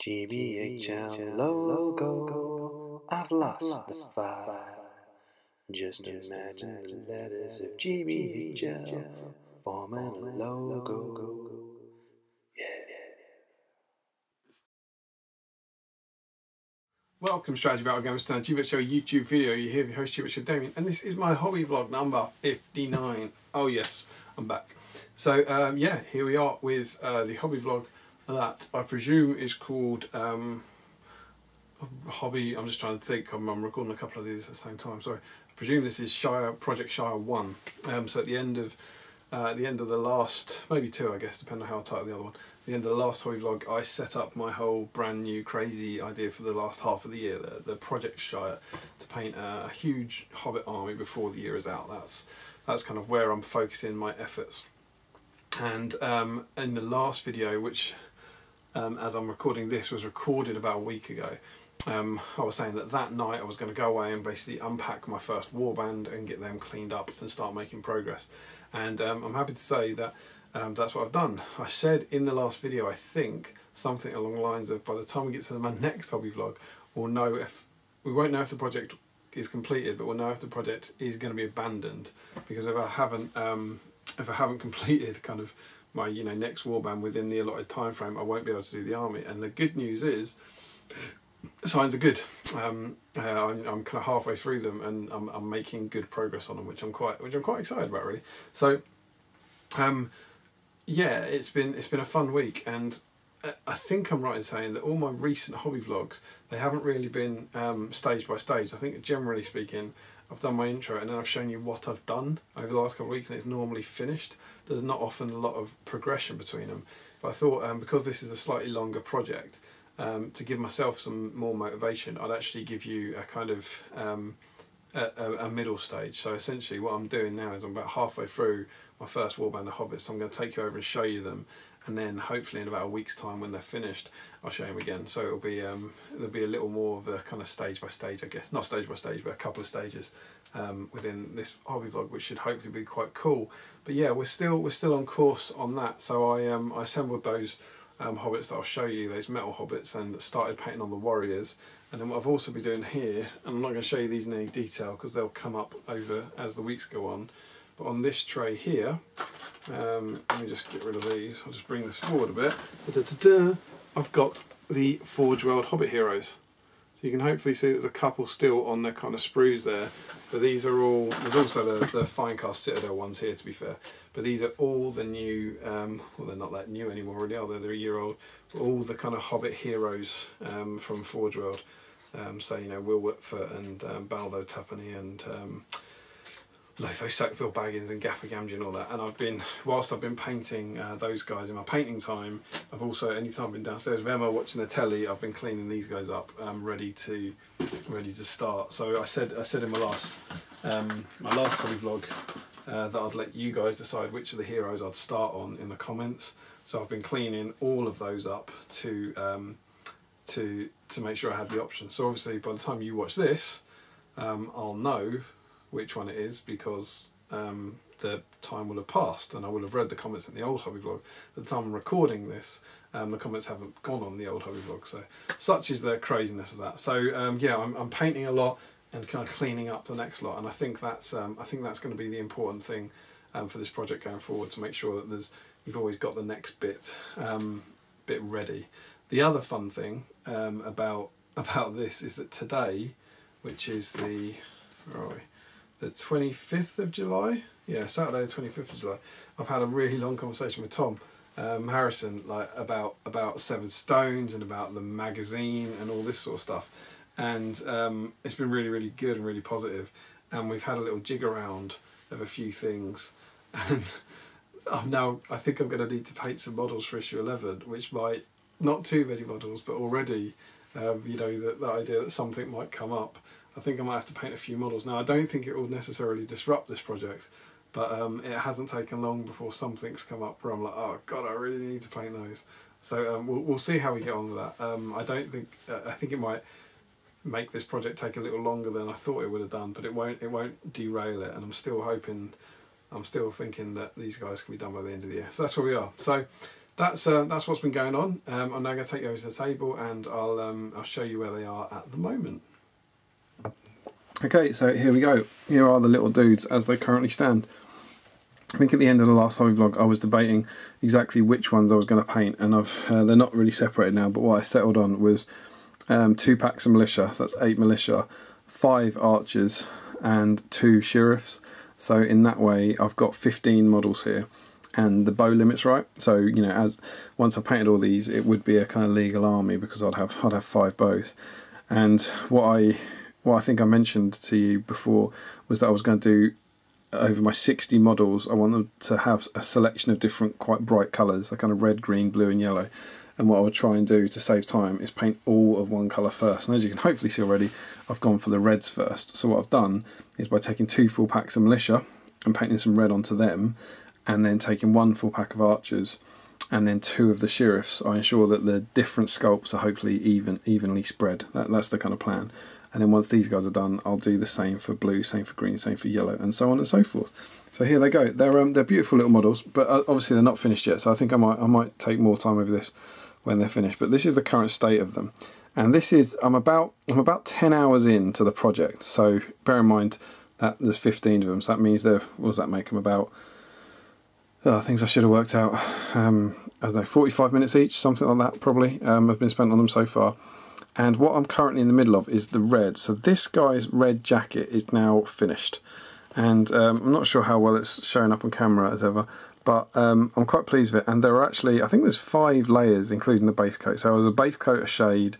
GBHL logo, I've lost the file. Just imagine the letters of GBHL forming a logo. Welcome Strategy Battle Gamer Star GBHL Show YouTube video. You hear your host GBHL Damian and this is my hobby vlog number 59. Oh yes, I'm back. So um, yeah, here we are with uh, the hobby vlog that I presume is called um, Hobby, I'm just trying to think, I'm, I'm, recording a couple of these at the same time, sorry. I presume this is Shire Project Shire 1. Um, so at the end of uh, at the end of the last, maybe two I guess, depending on how title the other one, the end of the last hobby vlog I set up my whole brand new crazy idea for the last half of the year, the, the Project Shire, to paint a, a huge Hobbit army before the year is out. That's, that's kind of where I'm focusing my efforts. And um, in the last video, which um, as I'm recording this was recorded about a week ago. Um, I was saying that that night I was going to go away and basically unpack my first warband and get them cleaned up and start making progress. And um, I'm happy to say that um, that's what I've done. I said in the last video, I think, something along the lines of by the time we get to my next hobby vlog, we'll know if, we won't know if the project is completed, but we'll know if the project is going to be abandoned. Because if I haven't, um, if I haven't completed kind of my you know next warband within the allotted time frame, I won't be able to do the army. And the good news is, signs are good. Um, uh, I'm, I'm kind of halfway through them, and I'm, I'm making good progress on them, which I'm quite which I'm quite excited about really. So, um, yeah, it's been it's been a fun week, and uh, I think I'm right in saying that all my recent hobby vlogs they haven't really been um, stage by stage. I think generally speaking, I've done my intro and then I've shown you what I've done over the last couple of weeks and it's normally finished. There's not often a lot of progression between them. But I thought um, because this is a slightly longer project, um, to give myself some more motivation, I'd actually give you a kind of um, a, a, middle stage. So essentially what I'm doing now is I'm about halfway through my first Warband of Hobbits. So I'm going to take you over and show you them and then hopefully in about a week's time when they're finished I'll show them again. So it'll be um, there'll be a little more of a kind of stage by stage I guess. Not stage by stage but a couple of stages um, within this hobby vlog which should hopefully be quite cool. But yeah we're still we're still on course on that. So I um, I assembled those um, hobbits that I'll show you those metal hobbits and started painting on the warriors. And then what I've also been doing here and I'm not going to show you these in any detail because they'll come up over as the weeks go on but on this tray here, um, let me just get rid of these. I'll just bring this forward a bit. Da -da -da I've got the Forge World Hobbit Heroes. So you can hopefully see there's a couple still on their kind of sprues there. But these are all, there's also the, the Finecast Citadel ones here to be fair. But these are all the new, um, well they're not that new anymore really they? They're a year old. All the kind of Hobbit heroes um, from Forge World. Um, so, you know, Will Whitfoot and um, Baldo Tapani and um, Lotho Sackville Baggins and Gaffer Gamgee and all that. And I've been, whilst I've been painting uh, those guys in my painting time, I've also, anytime I've been downstairs with Emma watching the telly, I've been cleaning these guys up, um, ready to ready to start. So I said I said in my last um, my last hobby vlog uh, that I'd let you guys decide which of the heroes I'd start on in the comments. So I've been cleaning all of those up to um, to to make sure I had the option. So obviously by the time you watch this, um, I'll know which one it is because um, the time will have passed and I will have read the comments in the old hobby vlog. At the time I'm recording this, um, the comments haven't gone on the old hobby vlog, so such is the craziness of that. So um, yeah, I'm, I'm, painting a lot and kind of cleaning up the next lot, and I think that's um, I think that's going to be the important thing um, for this project going forward to make sure that there's you've always got the next bit um, bit ready. The other fun thing about about this is that today, which is the where are we? The 25th of July. Yeah, Saturday the 25th of July. I've had a really long conversation with Tom um, Harrison like about about Seven Stones and about the magazine and all this sort of stuff. And um, it's been really, really good and really positive. And we've had a little jig around of a few things. And I'm now, I think I'm going to need to paint some models for issue 11, which might, not too many models, but already, um, you know, the, the idea that something might come up I think I might have to paint a few models. Now I don't think it will necessarily disrupt this project, but um, it hasn't taken long before something's come up where I'm like, oh god, I really need to paint those. So um, we'll, we'll see how we get on with that. Um, I don't think, uh, I think it might make this project take a little longer than I thought it would have done, but it won't, it won't derail it. And I'm still hoping, I'm still thinking that these guys can be done by the end of the year. So that's where we are. So that's uh, that's what's been going on. Um, I'm now going to take you over to the table and I'll um, I'll show you where they are at the moment. Okay, so here we go. Here are the little dudes as they currently stand. I think at the end of the last hobby vlog I was debating exactly which ones I was going to paint and I've uh, they're not really separated now but what I settled on was um, two packs of militia, so that's eight militia, five archers and two sheriffs so in that way I've got 15 models here and the bow limit's right so you know as once I painted all these it would be a kind of legal army because I'd have I'd have five bows and what I what I think I mentioned to you before was that I was going to do over my 60 models I wanted to have a selection of different quite bright colours like kind of red green blue and yellow. And what I would try and do to save time is paint all of one colour first. And as you can hopefully see already I've gone for the reds first. So what I've done is by taking two full packs of militia and painting some red onto them and then taking one full pack of archers and then two of the sheriffs I ensure that the different sculpts are hopefully even evenly spread. That, that's the kind of plan and then once these guys are done I'll do the same for blue same for green same for yellow and so on and so forth. So here they go. They're um, they're beautiful little models but uh, obviously they're not finished yet so I think I might I might take more time over this when they're finished. But this is the current state of them. And this is I'm about I'm about 10 hours into the project. So bear in mind that there's 15 of them. So that means there what does that make them about oh, things I should have worked out um, I don't know 45 minutes each something like that probably um, have been spent on them so far and what I'm currently in the middle of is the red. So this guy's red jacket is now finished. And um, I'm not sure how well it's showing up on camera as ever but um, I'm quite pleased with it. And there are actually I think there's five layers including the base coat. So I was a base coat of shade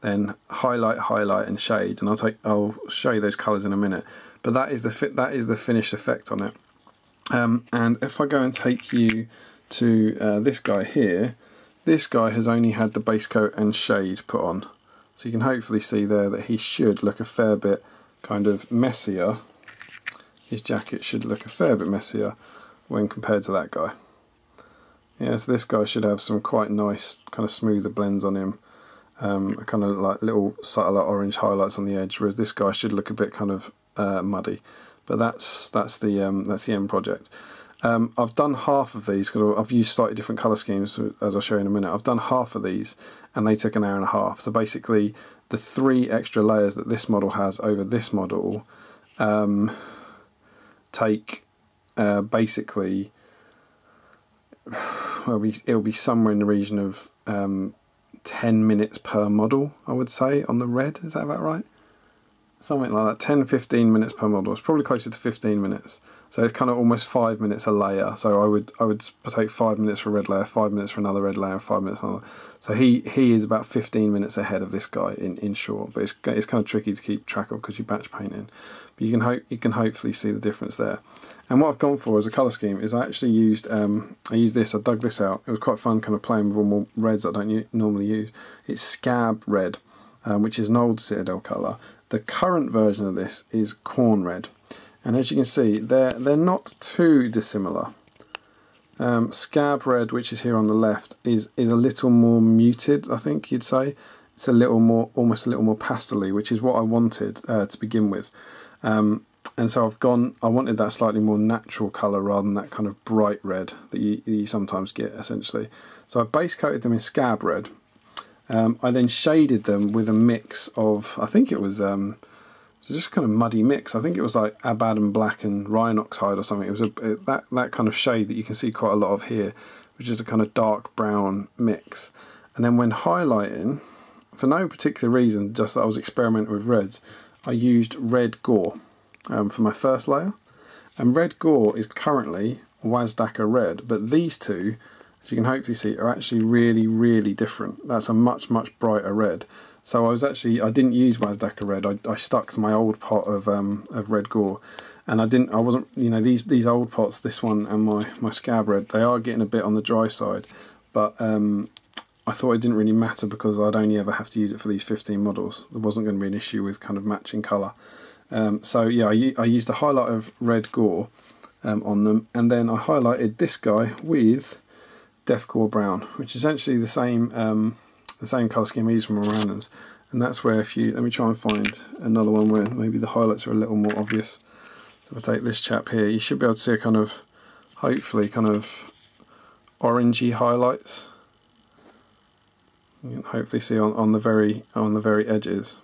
then highlight highlight and shade. And I'll take I'll show you those colors in a minute. But that is the fit that is the finished effect on it. Um, and if I go and take you to uh, this guy here this guy has only had the base coat and shade put on so you can hopefully see there that he should look a fair bit kind of messier his jacket should look a fair bit messier when compared to that guy yeah so this guy should have some quite nice kind of smoother blends on him um, kind of like little subtle orange highlights on the edge, whereas this guy should look a bit kind of uh, muddy. But that's that's the um, that's the end project. Um, I've done half of these because I've used slightly different colour schemes, as I'll show you in a minute. I've done half of these, and they took an hour and a half. So basically, the three extra layers that this model has over this model um, take uh, basically well, it'll be somewhere in the region of um, 10 minutes per model, I would say, on the red. Is that about right? Something like that. 10 15 minutes per model. It's probably closer to 15 minutes. So it's kind of almost five minutes a layer. So I would I would take five minutes for a red layer, five minutes for another red layer, five minutes another. So he he is about 15 minutes ahead of this guy in, in short. But it's it's kind of tricky to keep track of because you batch painting. But you can hope you can hopefully see the difference there. And what I've gone for as a colour scheme is I actually used um, I used this. I dug this out. It was quite fun, kind of playing with all more reds I don't normally use. It's Scab Red, um, which is an old Citadel colour. The current version of this is Khorne Red and as you can see they're they're not too dissimilar. Um, scab red which is here on the left is is a little more muted I think you'd say. It's a little more almost a little more pastely which is what I wanted uh, to begin with. Um, and so I've gone I wanted that slightly more natural colour rather than that kind of bright red that you, you sometimes get essentially. So I base coated them in scab red. Um, I then shaded them with a mix of I think it was um, so just kind of muddy mix. I think it was like Abaddon Black and Rhinox Hide or something. It was a that that kind of shade that you can see quite a lot of here, which is a kind of dark brown mix. And then when highlighting, for no particular reason, just that I was experimenting with reds, I used red gore um, for my first layer. And red gore is currently Wazdakka red, but these two, as you can hopefully see, are actually really, really different. That's a much, much brighter red. So I was actually I didn't use Wazdakka red. I, I stuck to my old pot of um, of red gore, and I didn't. I wasn't. You know these these old pots, this one and my my scab red, they are getting a bit on the dry side, but um, I thought it didn't really matter because I'd only ever have to use it for these 15 models. There wasn't going to be an issue with kind of matching colour. Um, so yeah, I, I, used a highlight of red gore um, on them, and then I highlighted this guy with Deathclaw Brown, which is essentially the same um, the same colour scheme I use from randoms and that's where if you let me try and find another one where maybe the highlights are a little more obvious so if I take this chap here you should be able to see a kind of hopefully kind of orangey highlights. You can hopefully see on, on the very on the very edges.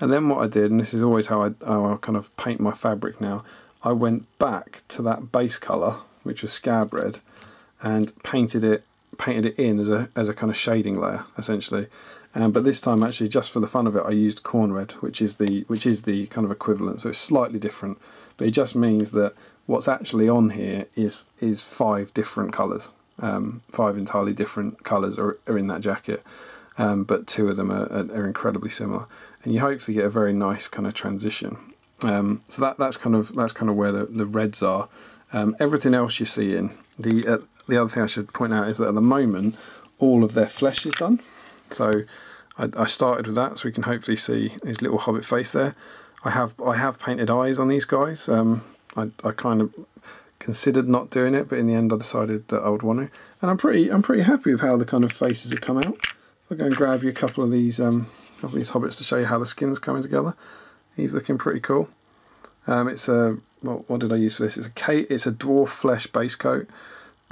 And then what I did, and this is always how I, how I kind of paint my fabric now, I went back to that base colour, which was scab red, and painted it painted it in as a as a kind of shading layer essentially. Um, but this time actually just for the fun of it I used Khorne red which is the which is the kind of equivalent. So it's slightly different but it just means that what's actually on here is is five different colours. Um, five entirely different colours are, are in that jacket. Um, but two of them are, are, incredibly similar. And you hopefully get a very nice kind of transition. Um, so that that's kind of that's kind of where the, the reds are. Um, everything else you see in the uh, the other thing I should point out is that at the moment all of their flesh is done. So I, I started with that so we can hopefully see his little hobbit face there. I have I have painted eyes on these guys. Um, I, I kind of considered not doing it, but in the end I decided that I would want to. And I'm pretty I'm pretty happy with how the kind of faces have come out. I'll go and grab you a couple of these um, of these hobbits to show you how the skin's coming together. He's looking pretty cool. Um, it's a what, what, did I use for this? It's a it's a dwarf flesh base coat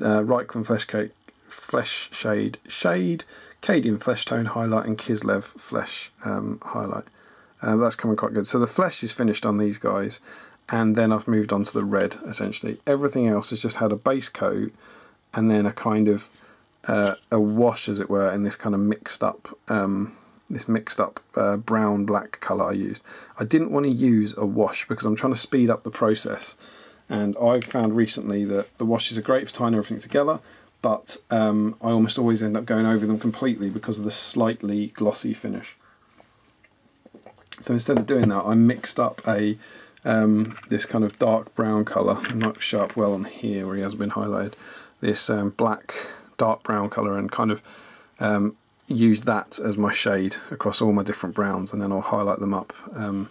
uh, Reikland Flesh, Cake, Flesh Shade Shade, Cadian Flesh Tone Highlight, and Kislev Flesh um, Highlight. Uh, that's coming quite good. So the flesh is finished on these guys, and then I've moved on to the red essentially. Everything else has just had a base coat and then a kind of uh, a wash, as it were, in this kind of mixed up. Um, this mixed up uh, brown black colour I used. I didn't want to use a wash because I'm trying to speed up the process and I've found recently that the washes are great for tying everything together but um, I almost always end up going over them completely because of the slightly glossy finish. So instead of doing that I mixed up a um, this kind of dark brown colour, not show up well on here where he hasn't been highlighted, this um, black dark brown colour and kind of um, that as my shade across all my different browns and then I'll highlight them up um,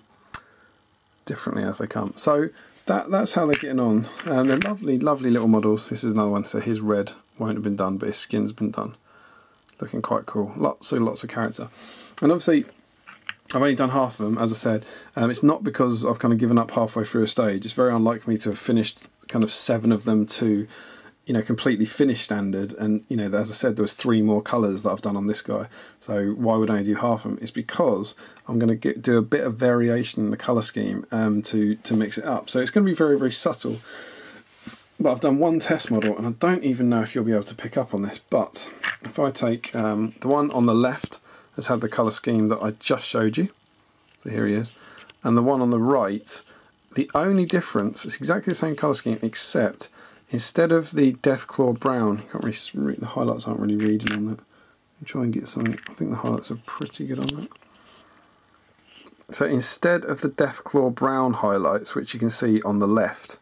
differently as they come. So that that's how they're getting on. Um, they're lovely, lovely little models. This is another one. So his red won't have been done, but his skin's been done. Looking quite cool. Lots of lots of character. And obviously, I've only done half of them, as I said. Um, it's not because I've kind of given up halfway through a stage. It's very unlike me to have finished kind of seven of them to you know completely finished standard. And you know as I said there was three more colours that I've done on this guy. So why would I do half of them? It's because I'm going to get do a bit of variation in the colour scheme um, to to mix it up. So it's going to be very very subtle. But I've done one test model and I don't even know if you'll be able to pick up on this but if I take um, the one on the left has had the colour scheme that I just showed you. So here he is. And the one on the right the only difference is exactly the same colour scheme except Instead of the Deathclaw Brown, you can't really, the highlights aren't really reading on that. I'll try and get something, I think the highlights are pretty good on that. So instead of the Deathclaw Brown highlights, which you can see on the left,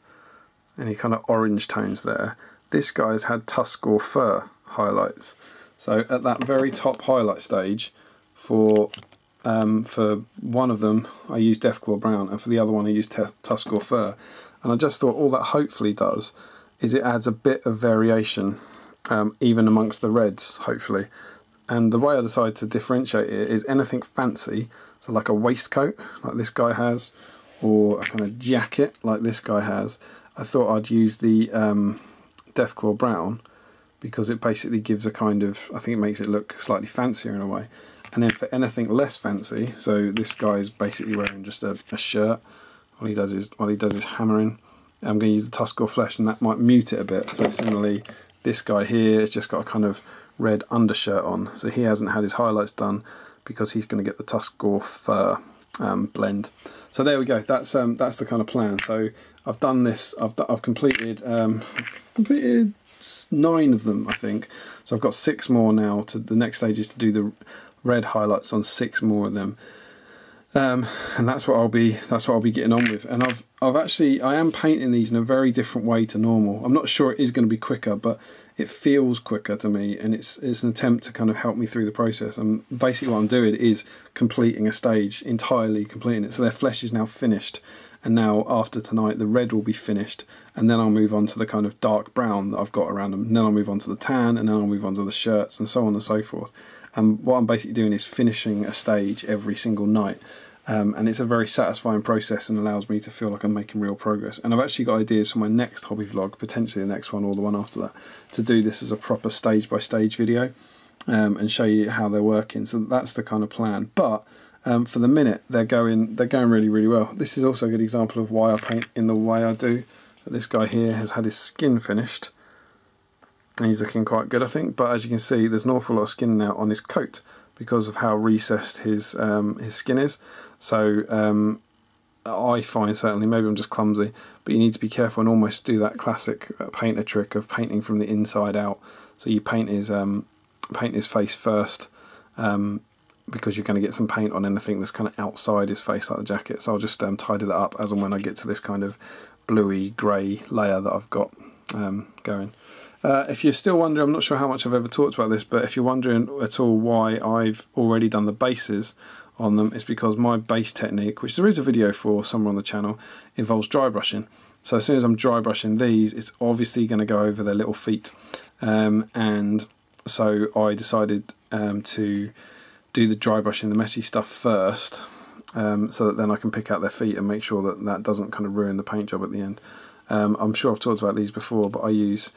any kind of orange tones there, this guy's had Tuskgore Fur highlights. So at that very top highlight stage, for um, for one of them I used Deathclaw Brown, and for the other one I used Tuskgore Fur. And I just thought all that hopefully does is it adds a bit of variation um, even amongst the reds, hopefully. And the way I decided to differentiate it is anything fancy, so like a waistcoat, like this guy has, or a kind of jacket, like this guy has. I thought I'd use the um, Deathclaw Brown because it basically gives a kind of, I think it makes it look slightly fancier in a way. And then for anything less fancy, so this guy is basically wearing just a, a shirt. All he does is, while he does is hammering I'm going to use the Tuskgore Flesh and that might mute it a bit. So similarly, this guy here has just got a kind of red undershirt on. So he hasn't had his highlights done because he's going to get the Tuskgore Fur um, blend. So there we go. That's um, that's the kind of plan. So I've done this. I've I've completed um, completed nine of them, I think. So I've got six more now. To the next stage is to do the red highlights on six more of them. Um, and that's what I'll be that's what I'll be getting on with. And I've I've actually I am painting these in a very different way to normal. I'm not sure it is going to be quicker but it feels quicker to me and it's it's an attempt to kind of help me through the process. And basically what I'm doing is completing a stage entirely completing it. So their flesh is now finished and now after tonight the red will be finished and then I'll move on to the kind of dark brown that I've got around them and then I'll move on to the tan and then I'll move on to the shirts and so on and so forth and what I'm basically doing is finishing a stage every single night Um, and it's a very satisfying process and allows me to feel like I'm making real progress. And I've actually got ideas for my next hobby vlog, potentially the next one or the one after that, to do this as a proper stage by stage video um, and show you how they're working. So that's the kind of plan. But um, for the minute, they're going they're going really really well. This is also a good example of why I paint in the way I do. This guy here has had his skin finished, and he's looking quite good, I think. But as you can see, there's an awful lot of skin now on his coat because of how recessed his um, his skin is. So um, I find certainly, maybe I'm just clumsy, but you need to be careful and almost do that classic uh, painter trick of painting from the inside out. So you paint his um, paint his face first um, because you're going to get some paint on anything that's kind of outside his face like the jacket. So I'll just um, tidy that up as and when I get to this kind of bluey grey layer that I've got um, going. Uh, if you're still wondering, I'm not sure how much I've ever talked about this, but if you're wondering at all why I've already done the bases on them, it's because my base technique, which there is a video for somewhere on the channel, involves dry brushing. So as soon as I'm dry brushing these, it's obviously going to go over their little feet. Um, and so I decided um, to do the dry brushing, the messy stuff first, um, so that then I can pick out their feet and make sure that that doesn't kind of ruin the paint job at the end. Um, I'm sure I've talked about these before, but I use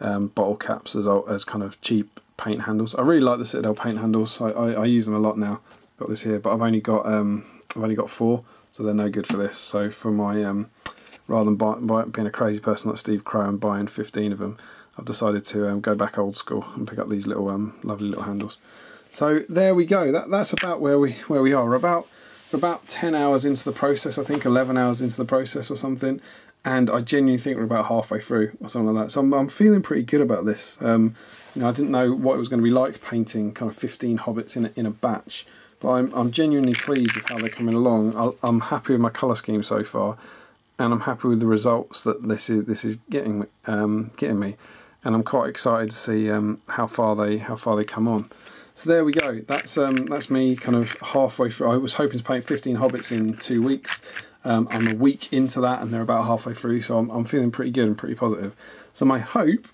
um, bottle caps as, as kind of cheap paint handles. I really like the Citadel paint handles. I, I, I use them a lot now. Got this here, but I've only got um, I've only got four, so they're no good for this. So for my um, rather than buy, buy, being a crazy person like Steve Crow and buying 15 of them, I've decided to um, go back old school and pick up these little um, lovely little handles. So there we go. That that's about where we where we are. We're about we're about 10 hours into the process. I think 11 hours into the process or something. And I genuinely think we're about halfway through or something like that. So I'm, I'm feeling pretty good about this. Um, you know, I didn't know what it was going to be like painting kind of 15 hobbits in a, in a batch, but I'm, I'm genuinely pleased with how they're coming along. i am happy with my colour scheme so far, and I'm happy with the results that this is this is getting um, getting me and I'm quite excited to see um, how far they how far they come on. So there we go. That's um, that's me kind of halfway through. I was hoping to paint 15 hobbits in two weeks. Um, I'm a week into that, and they're about halfway through, so I'm, I'm feeling pretty good and pretty positive. So my hope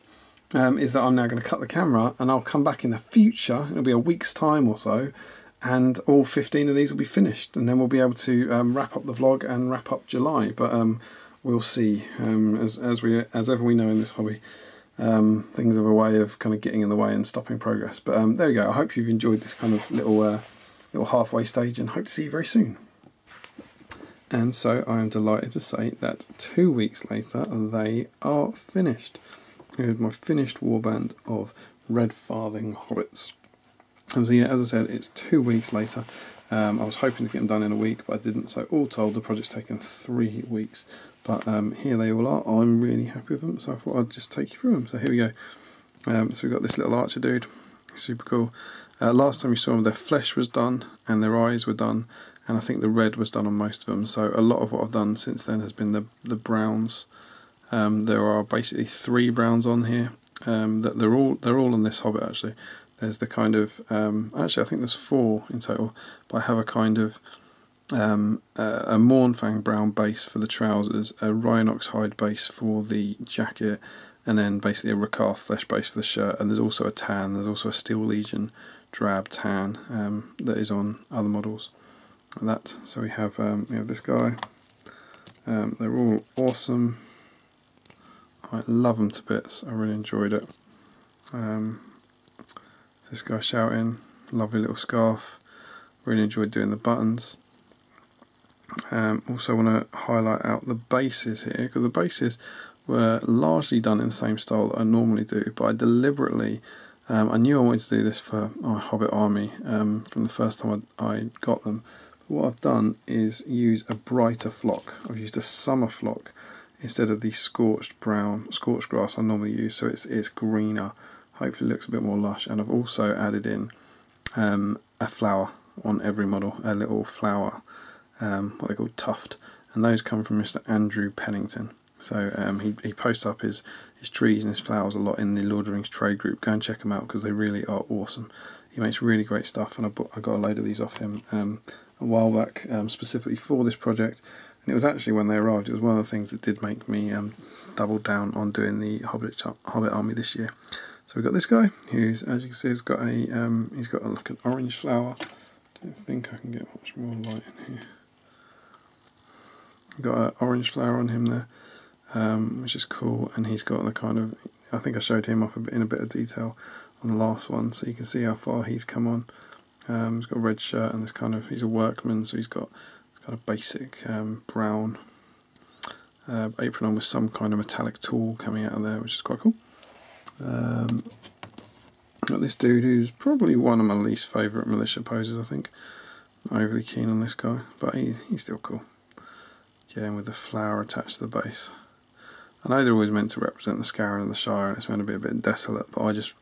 um, is that I'm now going to cut the camera, and I'll come back in the future. It'll be a week's time or so, and all 15 of these will be finished, and then we'll be able to um, wrap up the vlog and wrap up July. But um, we'll see. Um, as as we as ever we know in this hobby. Um, things have a way of kind of getting in the way and stopping progress. But um, there you go. I hope you've enjoyed this kind of little uh, little halfway stage, and hope to see you very soon. And so I am delighted to say that two weeks later they are finished. Here's my finished warband of Redfarthing Hobbits. And so yeah, as I said, it's two weeks later. Um, I was hoping to get them done in a week, but I didn't. So all told, the project's taken three weeks. But um, here they all are. I'm really happy with them, so I thought I'd just take you through them. So here we go. Um, so we've got this little archer dude, super cool. Uh, last time we saw them, their flesh was done and their eyes were done, and I think the red was done on most of them. So a lot of what I've done since then has been the the browns. Um, there are basically three browns on here. Um, that they're all they're all on this hobbit actually. There's the kind of um, actually I think there's four in total, but I have a kind of um, a, Mournfang brown base for the trousers, a Rhinox hide base for the jacket, and then basically a Rakarth flesh base for the shirt. And there's also a tan. There's also a Steel Legion drab tan um, that is on other models. And that so we have um, we have this guy. Um, they're all awesome. I love them to bits. I really enjoyed it. Um, this guy shouting, lovely little scarf. Really enjoyed doing the buttons. Um, also want to highlight out the bases here because the bases were largely done in the same style that I normally do but I deliberately um, I knew I wanted to do this for my Hobbit army um, from the first time I, I got them but what I've done is use a brighter flock I've used a summer flock instead of the scorched brown scorched grass I normally use so it's, it's greener hopefully looks a bit more lush and I've also added in um, a flower on every model a little flower um, what they call tuft, and those come from Mr. Andrew Pennington. So um, he, he posts up his, his trees and his flowers a lot in the Lord of the Rings trade group. Go and check them out because they really are awesome. He makes really great stuff, and I, bought, I got a load of these off him um, a while back, um, specifically for this project. And it was actually when they arrived, it was one of the things that did make me um, double down on doing the Hobbit Hobbit Army this year. So we've got this guy, who's as you can see, has got a um, he's got a, like an orange flower. I don't think I can get much more light in here. got an orange flower on him there, um, which is cool. And he's got the kind of, I think I showed him off a bit, in a bit of detail on the last one, so you can see how far he's come on. Um, he's got a red shirt and this kind of, he's a workman, so he's got kind of basic um, brown uh, apron on with some kind of metallic tool coming out of there, which is quite cool. Um, got this dude who's probably one of my least favourite militia poses, I think. Not overly keen on this guy, but he, he's still cool. Yeah, and with the flower attached to the base. I know they're always meant to represent the Scouring of the Shire, and it's meant to be a bit desolate, but I just,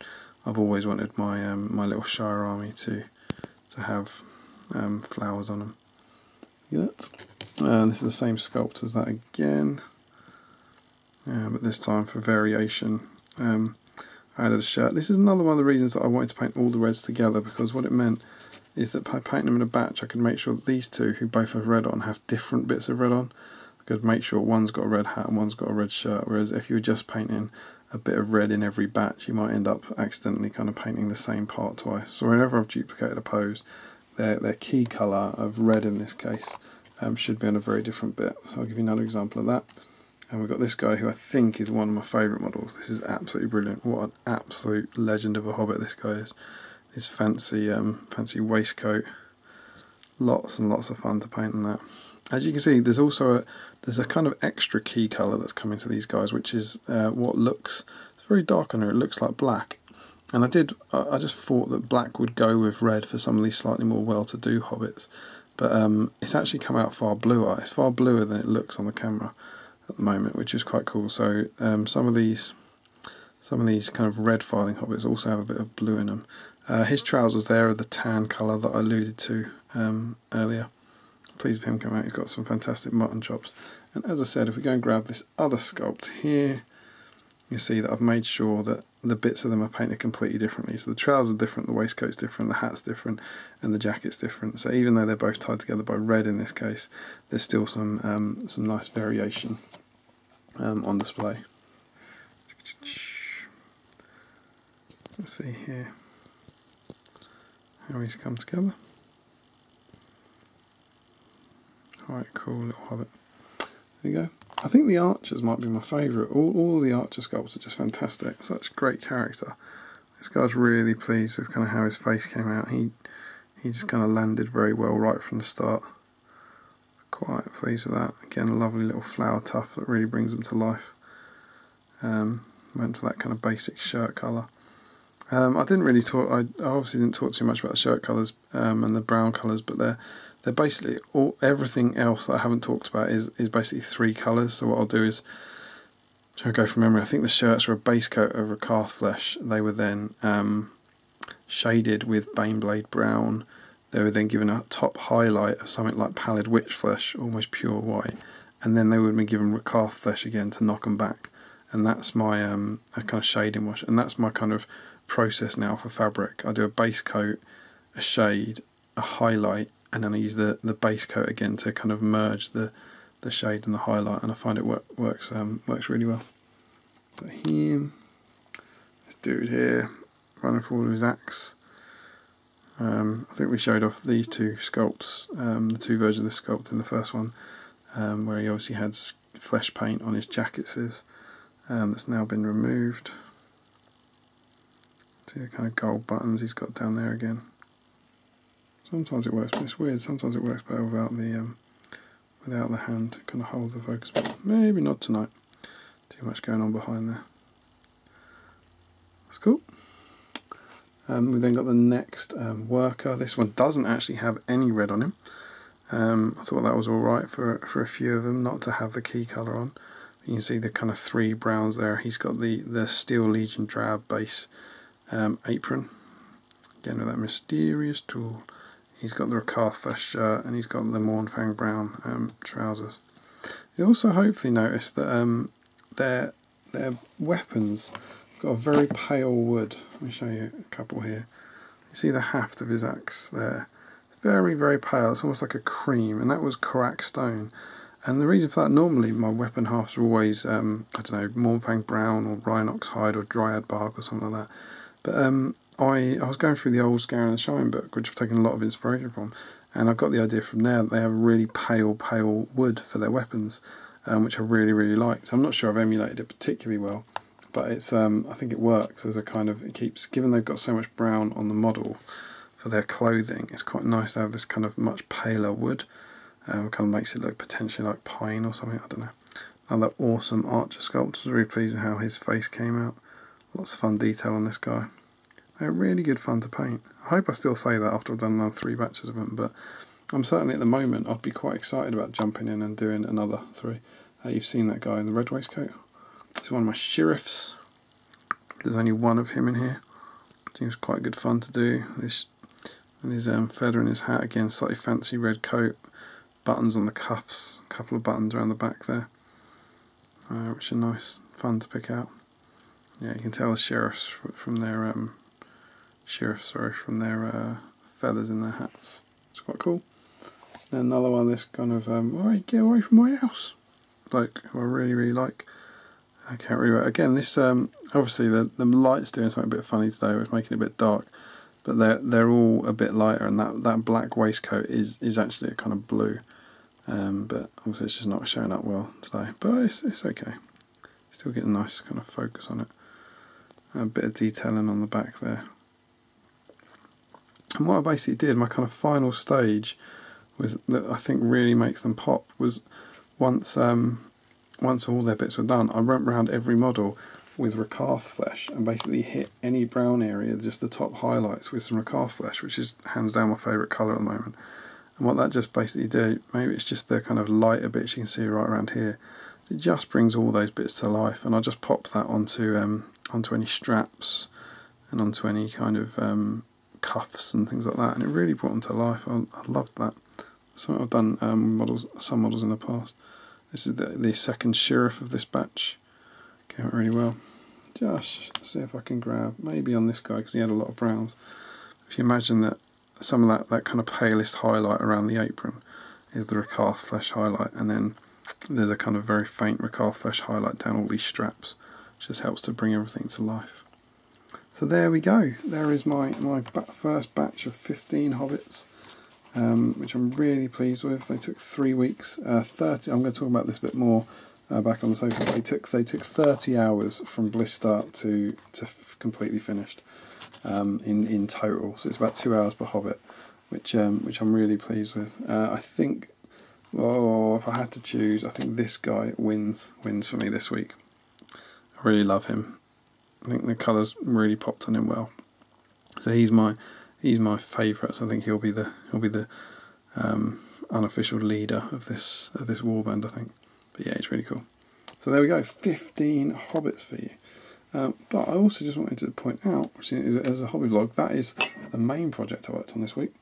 I've always wanted my um, my little Shire army to to have um, flowers on them. That. Uh, this is the same sculpt as that again, uh, but this time for variation. Um, Added a shirt. This is another one of the reasons that I wanted to paint all the reds together because what it meant is that by painting them in a batch I could make sure that these two, who both have red on, have different bits of red on. I could make sure one's got a red hat and one's got a red shirt, whereas if you were just painting a bit of red in every batch, you might end up accidentally kind of painting the same part twice. So whenever I've duplicated a pose, their, their key colour of red in this case um, should be on a very different bit. So I'll give you another example of that. And we've got this guy who I think is one of my favourite models. This is absolutely brilliant. What an absolute legend of a hobbit this guy is. His fancy um, fancy waistcoat. Lots and lots of fun to paint on that. As you can see, there's also a there's a kind of extra key colour that's coming to these guys, which is uh, what looks it's very dark on here. It looks like black, and I did I just thought that black would go with red for some of these slightly more well-to-do hobbits, but um, it's actually come out far bluer. It's far bluer than it looks on the camera at the moment, which is quite cool. So um, some of these, some of these kind of Redfarthing hobbits also have a bit of blue in them. Uh, his trousers there are the tan colour that I alluded to um, earlier. Pleased with him come out. He's got some fantastic mutton chops. And as I said, if we go and grab this other sculpt here, you see that I've made sure that the bits of them are painted completely differently. So the trousers are different, the waistcoat's different, the hat's different, and the jacket's different. So even though they're both tied together by red in this case, there's still some um, some nice variation um, on display. Let's see here how he's come together. Alright, cool little hobbit. There you go. I think the archers might be my favourite. All, all the archer sculpts are just fantastic. Such great character. This guy's really pleased with kind of how his face came out. He he just kind of landed very well right from the start. Quite pleased with that. Again, a lovely little flower tuft that really brings them to life. Um, went for that kind of basic shirt colour. Um, I didn't really talk. I, I, obviously didn't talk too much about the shirt colours um, and the brown colours, but they're they're basically all everything else that I haven't talked about is is basically three colours. So what I'll do is try to go from memory. I think the shirts were a base coat over calf flesh. They were then um, shaded with Baneblade brown. They were then given a top highlight of something like pallid wych flesh, almost pure white, and then they would be given calf flesh again to knock them back. And that's my um, kind of shading wash, and that's my kind of process now for fabric. I do a base coat, a shade, a highlight, and then I use the, the base coat again to kind of merge the, the shade and the highlight, and I find it work, works um, works really well. So him, this dude here, running forward with his axe. Um, I think we showed off these two sculpts, um, the two versions of the sculpt in the first one, um, where he obviously had flesh paint on his jacket, says, um, that's now been removed. See the kind of gold buttons he's got down there again. Sometimes it works, but it's weird. Sometimes it works better without the um, without the hand. Kind of holds the focus, maybe not tonight. Too much going on behind there. That's cool. Um, we then got the next um, worker. This one doesn't actually have any red on him. Um, I thought that was all right for for a few of them, not to have the key color on. You can see the kind of three browns there. He's got the the Steel Legion drab base um, apron. Again with that mysterious tool. He's got the Rakarth shirt and he's got the Mournfang brown um, trousers. You also hopefully notice that um, their their weapons got a very pale wood. Let me show you a couple here. You see the haft of his axe there. It's very, very pale. It's almost like a cream, and that was Karak stone. And the reason for that, normally my weapon halves are always, um, I don't know, Mournfang brown or Rhinox hide or Dryad bark or something like that. But um, I, I was going through the old Scaran and Shine book, which I've taken a lot of inspiration from, and I got the idea from there that they have really pale, pale wood for their weapons, um, which I really, really like. So I'm not sure I've emulated it particularly well, but it's um, I think it works as a kind of it keeps given they've got so much brown on the model for their clothing. It's quite nice to have this kind of much paler wood. Um, kind of makes it look potentially like pine or something. I don't know. Another awesome archer sculpt. I was really pleased with how his face came out. Lots of fun detail on this guy. They're really good fun to paint. I hope I still say that after I've done another three batches of them, but I'm certainly at the moment I'd be quite excited about jumping in and doing another three. Uh, you've seen that guy in the red waistcoat. Is one of my sheriffs. There's only one of him in here. Seems quite good fun to do. This and his um, feather in his hat again, slightly fancy red coat, buttons on the cuffs, a couple of buttons around the back there, uh, which are nice, fun to pick out. Yeah, you can tell the sheriffs from their um, sheriff, sorry, from their uh, feathers in their hats. It's quite cool. Then another one, this kind of, um, alright, get away from my house. Like, I really, really like. I can't really, again, this, um, obviously the, the light's doing something a bit funny today, it's making it a bit dark, but they're, they're all a bit lighter, and that, that black waistcoat is, is actually a kind of blue. Um, but obviously it's just not showing up well today, but it's, it's okay. Still getting a nice kind of focus on it. A bit of detailing on the back there. And what I basically did, my kind of final stage, was that I think really makes them pop was once um, once all their bits were done, I went around every model with Rakarth flesh and basically hit any brown area, just the top highlights with some Rakarth flesh, which is hands down my favourite colour at the moment. And what that just basically did, maybe it's just the kind of lighter bits you can see right around here, it just brings all those bits to life. And I just pop that onto um, onto any straps and onto any kind of um, cuffs and things like that, and it really brought them to life. I, I loved that. Something I've done um, models, some models in the past. This is the, the second sheriff of this batch. Came out really well. Just see if I can grab maybe on this guy because he had a lot of browns. If you imagine that some of that, that kind of palest highlight around the apron is the Rakarth flesh highlight, and then there's a kind of very faint Rakarth flesh highlight down all these straps, which just helps to bring everything to life. So there we go. There is my, my first batch of 15 Hobbits, um, which I'm really pleased with. They took three weeks, uh, 30. I'm going to talk about this a bit more uh, back on the sofa. They took they took 30 hours from bliss start to to completely finished um, in in total. So it's about two hours per Hobbit, which um, which I'm really pleased with. Uh, I think. Oh, if I had to choose, I think this guy wins wins for me this week. I really love him. I think the colours really popped on him well. So he's my he's my favourite. So I think he'll be the he'll be the um, unofficial leader of this of this warband. I think. But yeah, it's really cool. So there we go, 15 hobbits for you. Um, but I also just wanted to point out, as a hobby vlog, that is the main project I worked on this week.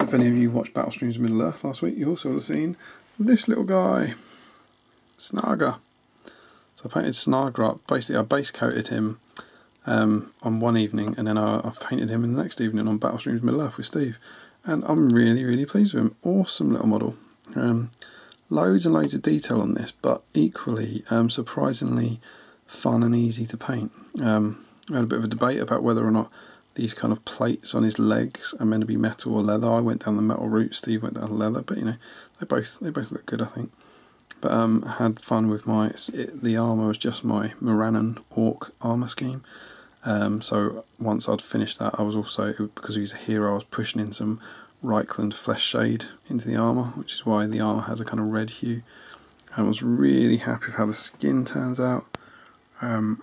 If any of you watched Battle Streams of Middle Earth last week, you also would have seen this little guy, Snaga. So I painted Snaga. Basically, I base coated him um, on one evening, and then I, I, painted him in the next evening on Battle Streams Middle Earth with Steve. And I'm really, really pleased with him. Awesome little model. Um, loads and loads of detail on this, but equally um, surprisingly fun and easy to paint. Um, I had a bit of a debate about whether or not these kind of plates on his legs are meant to be metal or leather. I went down the metal route. Steve went down the leather, but you know they both they both look good. I think. Um, had fun with my it, the armor was just my Morannon Orc armor scheme. Um, so once I'd finished that, I was also because he's a hero, I was pushing in some Reikland flesh shade into the armour, which is why the armour has a kind of red hue. I was really happy with how the skin turns out. Um,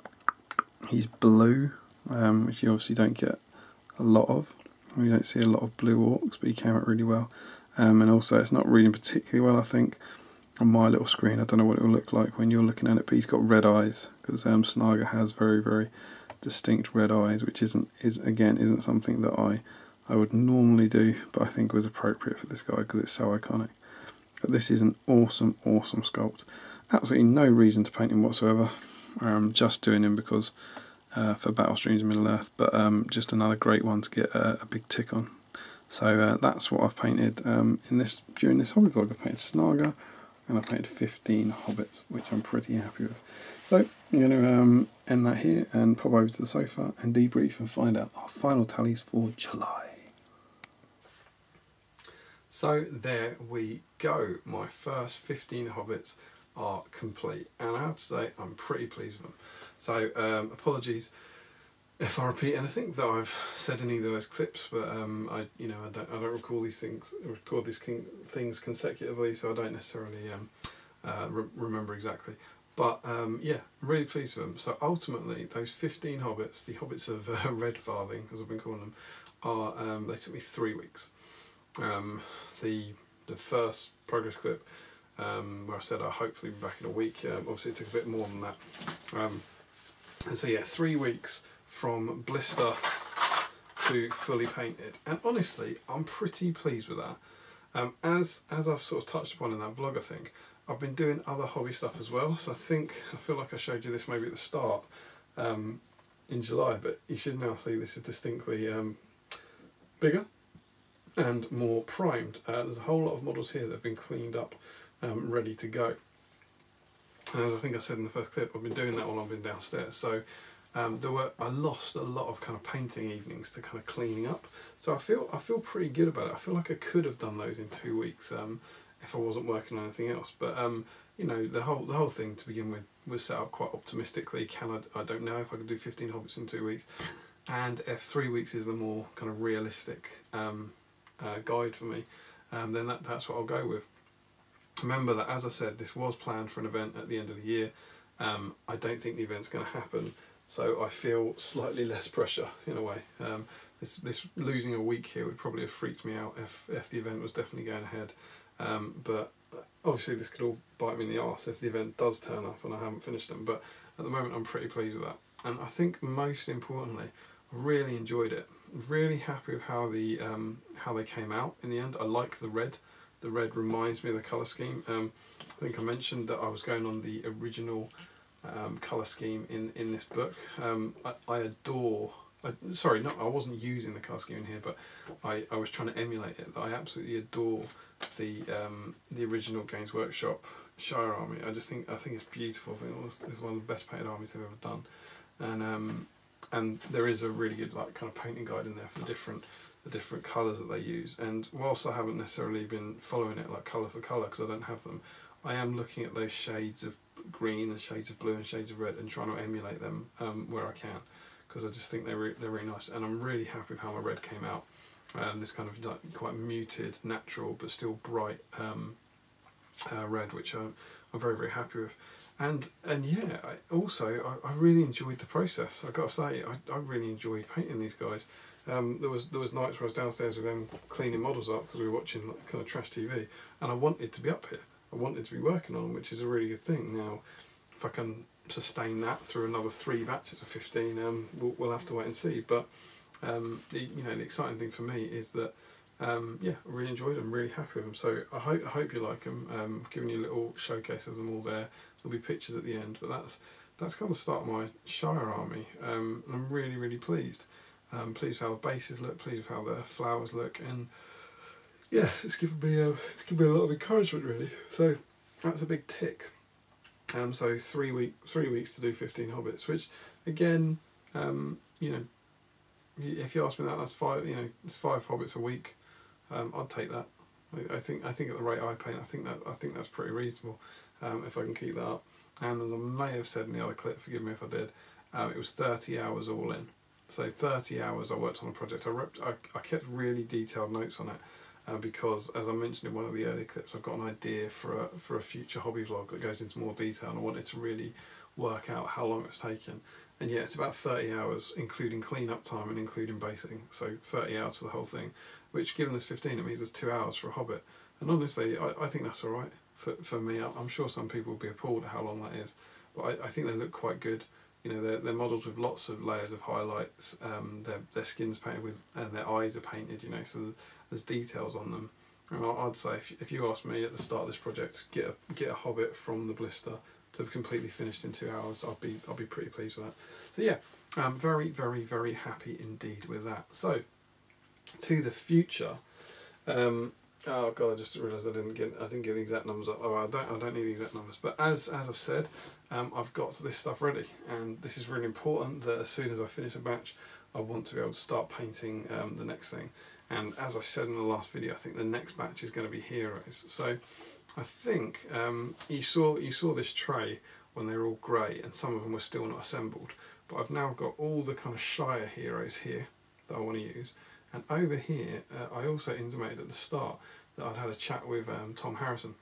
he's blue, um, which you obviously don't get a lot of. We don't see a lot of blue orcs, but he came out really well. Um, and also, it's not reading particularly well, I think, on my little screen. I don't know what it will look like when you're looking at it, but he's got red eyes because um, Snaga has very, very distinct red eyes, which isn't is again isn't something that I I would normally do, but I think was appropriate for this guy because it's so iconic. But this is an awesome, awesome sculpt. Absolutely no reason to paint him whatsoever. Um, just doing him because uh, for Battle Streams Middle Earth, but um, just another great one to get a, big tick on. So uh, that's what I've painted um, in this during this hobby vlog. I've painted Snaga and I painted 15 hobbits, which I'm pretty happy with. So I'm going to um, end that here and pop over to the sofa and debrief and find out our final tallies for July. So there we go. My first 15 Hobbits are complete, and I have to say I'm pretty pleased with them. So um, apologies repeat anything that I've said in either of those clips, but um, I, you know, I don't, I don't recall these things, record these things consecutively, so I don't necessarily um, uh, re- remember exactly. But um, yeah, really pleased with them. So ultimately, those 15 hobbits, the hobbits of uh, Redfarthing, as I've been calling them, are um, they took me three weeks. Um, the the first progress clip um, where I said I'll hopefully be back in a week. Obviously, it took a bit more than that. And so yeah, three weeks from blister to fully painted, and honestly, I'm pretty pleased with that. Um, as as I've sort of touched upon in that vlog, I think I've been doing other hobby stuff as well. So I think I feel like I showed you this maybe at the start um, in July, but you should now see this is distinctly um, bigger and more primed. Uh, there's a whole lot of models here that have been cleaned up, um, ready to go. And as I think I said in the first clip, I've been doing that while I've been downstairs. So um, there were I lost a lot of kind of painting evenings to kind of cleaning up. So I feel I feel pretty good about it. I feel like I could have done those in two weeks um, if I wasn't working on anything else. But um, you know the whole the whole thing to begin with was set up quite optimistically. Can I? I don't know if I could do 15 hobbits in two weeks, and if three weeks is the more kind of realistic um, uh, guide for me, um, then that, that's what I'll go with. Remember that, as I said, this was planned for an event at the end of the year. Um, I don't think the event's going to happen, so I feel slightly less pressure in a way. Um, this, this losing a week here would probably have freaked me out if, if the event was definitely going ahead. Um, but obviously, this could all bite me in the arse if the event does turn up and I haven't finished them. But at the moment, I'm pretty pleased with that. And I think most importantly, I really enjoyed it. Really happy with how the um, how they came out in the end. I like the red. The red reminds me of the colour scheme. Um, I think I mentioned that I was going on the original um, colour scheme in, in this book. Um, I, I adore, I, sorry, no, I wasn't using the colour scheme in here, but I, I was trying to emulate it. I absolutely adore the um, the original Games Workshop Shire Army. I just think I think it's beautiful. I think it's one of the best painted armies they've ever done, and um, and there is a really good like kind of painting guide in there for the different the different colours that they use. And whilst I haven't necessarily been following it like colour for colour because I don't have them, I am looking at those shades of green and shades of blue and shades of red and trying to emulate them um, where I can because I just think they're re- they're really nice and I'm really happy with how my red came out. Um, this kind of quite muted, natural but still bright um, uh, red, which I'm, I'm very very happy with. And and yeah, I, also I, I really enjoyed the process. I got to say, I, I really enjoyed painting these guys. Um, there was there was nights where I was downstairs with them cleaning models up because we were watching like, kind of trash TV, and I wanted to be up here. I wanted to be working on which is a really good thing. Now, if I can sustain that through another three batches of fifteen, um, we'll, we'll have to wait and see. But um, the, you know, the exciting thing for me is that um, yeah, I really enjoyed them. Really happy with them. So I hope I hope you like them. Um, I've given you a little showcase of them all there. There'll be pictures at the end, but that's that's kind of the start of my Shire army. Um, I'm really really pleased. Um, pleased with how the bases look. Pleased with how the flowers look, and yeah, it's given me a, it's given me a lot of encouragement really. So that's a big tick. Um, so three week three weeks to do fifteen hobbits, which again, um, you know, if you ask me that, that's five. You know, it's five hobbits a week. Um, I'd take that. I, I think I think at the rate I paint, I think that I think that's pretty reasonable. Um, if I can keep that up. And as I may have said in the other clip, forgive me if I did, um, it was thirty hours all in. So thirty hours I worked on a project. I, rep- I, I kept really detailed notes on it. Uh, because as I mentioned in one of the early clips, I've got an idea for a for a future hobby vlog that goes into more detail, and I wanted to really work out how long it's taken. And yeah, it's about thirty hours, including cleanup time and including basing. So thirty hours for the whole thing, which given there's fifteen, it means there's two hours for a hobbit. And honestly, I, I think that's all right for for me. I'm sure some people will be appalled at how long that is, but I, I think they look quite good. You know, they're, they're models with lots of layers of highlights. Um, their their skin's painted with, and their eyes are painted. You know, so there's details on them. And I'd say if, if you ask me at the start of this project, get a get a Hobbit from the blister to be completely finished in two hours, I'd be I'll be pretty pleased with that. So yeah, I'm very very very happy indeed with that. So to the future, um, Oh god, I just realised I didn't get I didn't get the exact numbers up. Oh, I don't I don't need the exact numbers. But as as I've said, um, I've got this stuff ready, and this is really important. That as soon as I finish a batch, I want to be able to start painting um, the next thing. And as I said in the last video, I think the next batch is going to be heroes. So I think um, you saw you saw this tray when they were all grey, and some of them were still not assembled. But I've now got all the kind of Shire heroes here that I want to use. And over here, uh, I also intimated at the start that I'd had a chat with um, Tom Harrison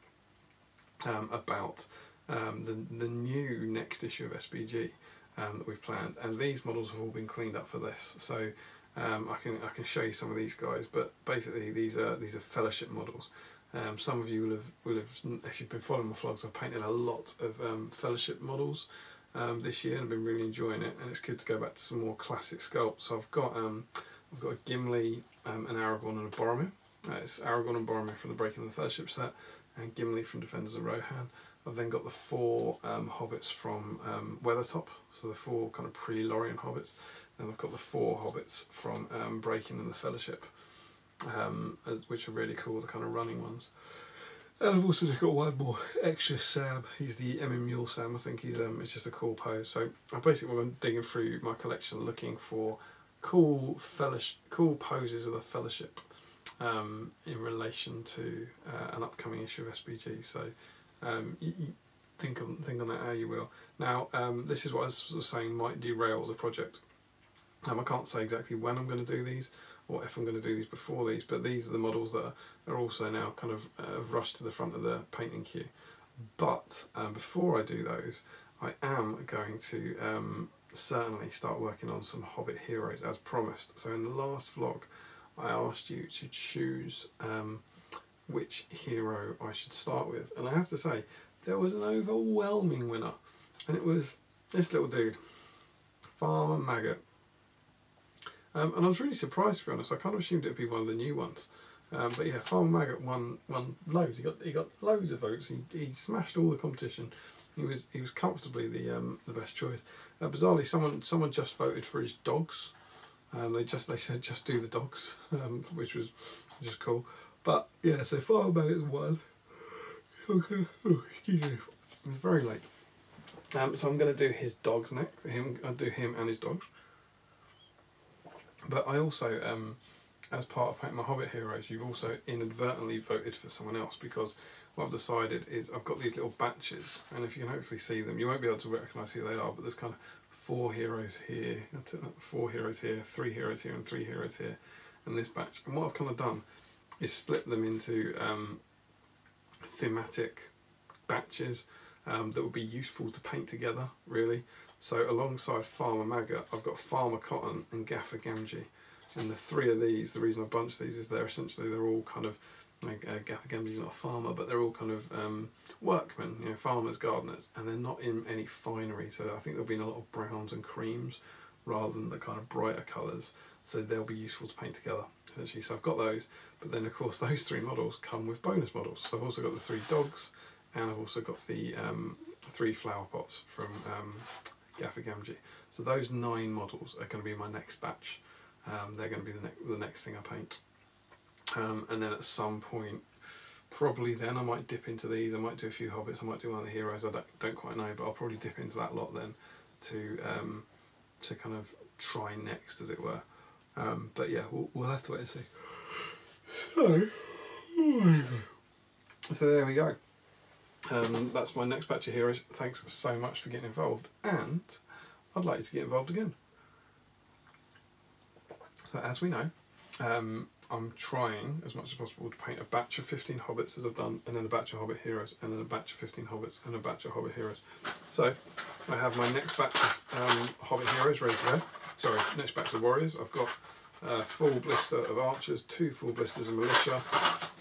um, about um, the, the new next issue of SBG um, that we've planned. And these models have all been cleaned up for this. So um, I can I can show you some of these guys, but basically these are these are fellowship models. Um, some of you will have will have if you've been following my vlogs, I've painted a lot of um, fellowship models um, this year and I've been really enjoying it. And it's good to go back to some more classic sculpts. So I've got um, I've got a Gimli, um, an Aragorn, and a Boromir. Uh, it's Aragorn and Boromir from the Breaking of the Fellowship set, and Gimli from Defenders of Rohan. I've then got the four hobbits from Weathertop, so the four kind of pre-Lorien hobbits. And I've got the four hobbits from um, Breaking and the Fellowship, um, as, which are really cool, the kind of running ones. And I've also just got one more extra Sam. He's the Emyn Muil Sam. I think he's um, it's just a cool pose. So I basically digging through my collection looking for cool fellowship, cool poses of the Fellowship um, in relation to uh, an upcoming issue of SBG. So um, you, you think on think on that how you will. Now um, this is what I was saying might derail the project. Um, I can't say exactly when I'm going to do these or if I'm going to do these before these, but these are the models that are, also now kind of uh, rushed to the front of the painting queue. But um, before I do those, I am going to um, certainly start working on some Hobbit heroes as promised. So in the last vlog, I asked you to choose um, which hero I should start with, and I have to say there was an overwhelming winner, and it was this little dude, Farmer Maggot. Um, and I was really surprised to be honest. I kind of assumed it would be one of the new ones. Um, but yeah, Farmer Maggot won won loads. He got he got loads of votes. He, he smashed all the competition. He was he was comfortably the um, the best choice. Uh, bizarrely, someone someone just voted for his dogs. Um, they just they said just do the dogs, um, which was just cool. But yeah, so Farmer Maggot won. Okay, oh, It's very late. Um, so I'm going to do his dogs next. Him, I'll do him and his dogs. But I also, um, as part of my Hobbit Heroes, you've also inadvertently voted for someone else because what I've decided is I've got these little batches, and if you can hopefully see them, you won't be able to recognise who they are, but there's kind of four heroes here, four heroes here, three heroes here, and three heroes here and this batch. And what I've kind of done is split them into um, thematic batches um, that would be useful to paint together, really. So alongside Farmer Maggot, I've got Farmer Cotton and Gaffer Gamgee. And the three of these, the reason I bunched these is they're essentially, they're all kind of, like, uh, Gaffer Gamgee's not a farmer, but they're all kind of um, workmen, you know, farmers, gardeners, and they're not in any finery. So I think there'll be a lot of browns and creams rather than the kind of brighter colours. So they'll be useful to paint together, essentially. So I've got those, but then of course those three models come with bonus models. So I've also got the three dogs, and I've also got the um, three flower pots from um, Gaffer Gamgee. So those nine models are going to be my next batch. Um, they're going to be the, ne the next thing I paint. Um, and then at some point, probably then I might dip into these. I might do a few hobbits. I might do one of the heroes. I don't, don't quite know, but I'll probably dip into that lot then to um, to kind of try next, as it were. Um, but yeah, we'll, we'll have to wait and see. So, so there we go. Um, that's my next batch of heroes. Thanks so much for getting involved, and I'd like you to get involved again. So as we know, um, I'm trying as much as possible to paint a batch of 15 hobbits as I've done, and then a batch of hobbit heroes, and then a batch of 15 hobbits, and a batch of hobbit heroes. So I have my next batch of um, hobbit heroes ready to go. Sorry, next batch of warriors. I've got a full blister of archers, two full blisters of militia,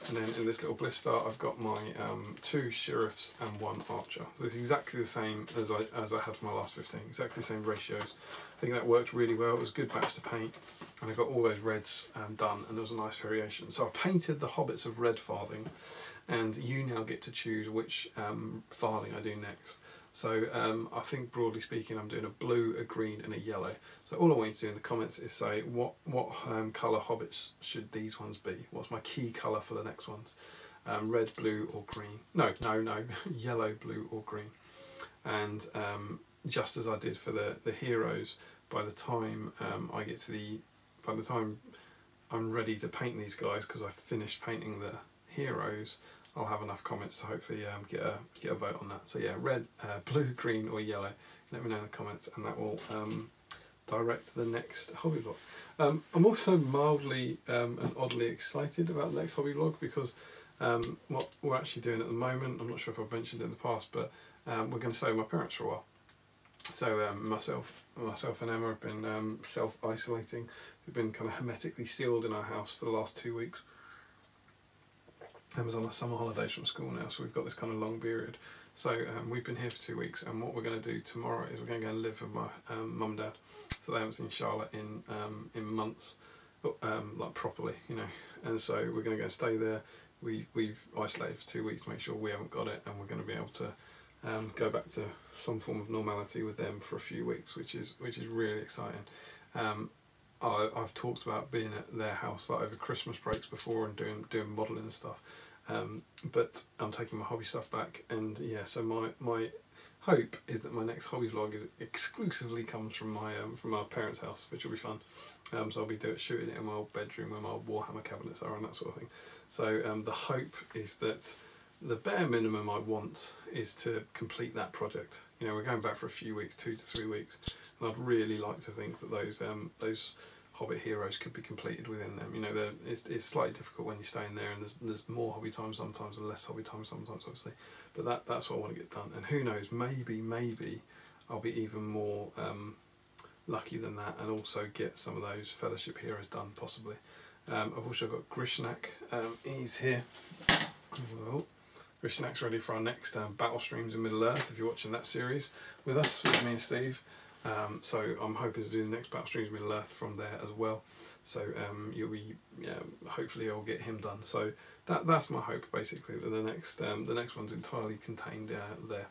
and then in this little blister I've got my um, two sheriffs and one archer. So it's exactly the same as I, as I had for my last 15, exactly the same ratios. I think that worked really well, it was a good batch to paint, and I got all those reds um, done, and there was a nice variation. So I painted the Hobbits of Redfarthing, and you now get to choose which um, farthing I do next. So um, I think broadly speaking, I'm doing a blue, a green, and a yellow. So all I want you to do in the comments is say what what um, colour hobbits should these ones be? What's my key colour for the next ones? Um, red, blue, or green? No, no, no, yellow, blue, or green. And um, just as I did for the the heroes, by the time um, I get to the by the time I'm ready to paint these guys because I've finished painting the heroes, I'll have enough comments to hopefully um, get a get a vote on that. So yeah, red, uh, blue, green, or yellow. Let me know in the comments, and that will um, direct the next hobby vlog. Um, I'm also mildly um, and oddly excited about the next hobby vlog because um, what we're actually doing at the moment, I'm not sure if I've mentioned it in the past, but um, we're going to stay with my parents for a while. So myself, myself and Emma have been self-isolating. We've been kind of hermetically sealed in our house for the last two weeks. Emma's on a summer holidays from school now, so we've got this kind of long period. So um, we've been here for two weeks, and what we're going to do tomorrow is we're going to go and live with my um, mum and dad. So they haven't seen Charlotte in um, in months, um, like properly, you know. And so we're going to go and stay there. We we've isolated for two weeks to make sure we haven't got it, and we're going to be able to um, go back to some form of normality with them for a few weeks, which is which is really exciting. I, I've talked about being at their house like over Christmas breaks before and doing doing modelling and stuff, um, but I'm taking my hobby stuff back, and yeah, so my my hope is that my next hobby vlog is exclusively comes from my um, from our parents' house, which will be fun. Um, so I'll be doing shooting it in my old bedroom where my old Warhammer cabinets are and that sort of thing. So um, the hope is that the bare minimum I want is to complete that project. You know, we're going back for a few weeks, two to three weeks, and I'd really like to think that those um, those Hobbit heroes could be completed within them. You know, it's, it's slightly difficult when you're staying there, and there's there's more hobby time sometimes and less hobby time sometimes, obviously. But that that's what I want to get done. And who knows, maybe maybe I'll be even more um, lucky than that, and also get some of those Fellowship heroes done possibly. Um, I've also got Grishnakh. Um, he's here. Well, Grishnakh's ready for our next um, Battle Streams in Middle Earth, if you're watching that series with us, with me and Steve. Um, so I'm hoping to do the next Battle Streams Middle Earth from there as well. So um, you'll be, yeah, hopefully I'll get him done. So that that's my hope basically. That the next um, the next one's entirely contained uh, there,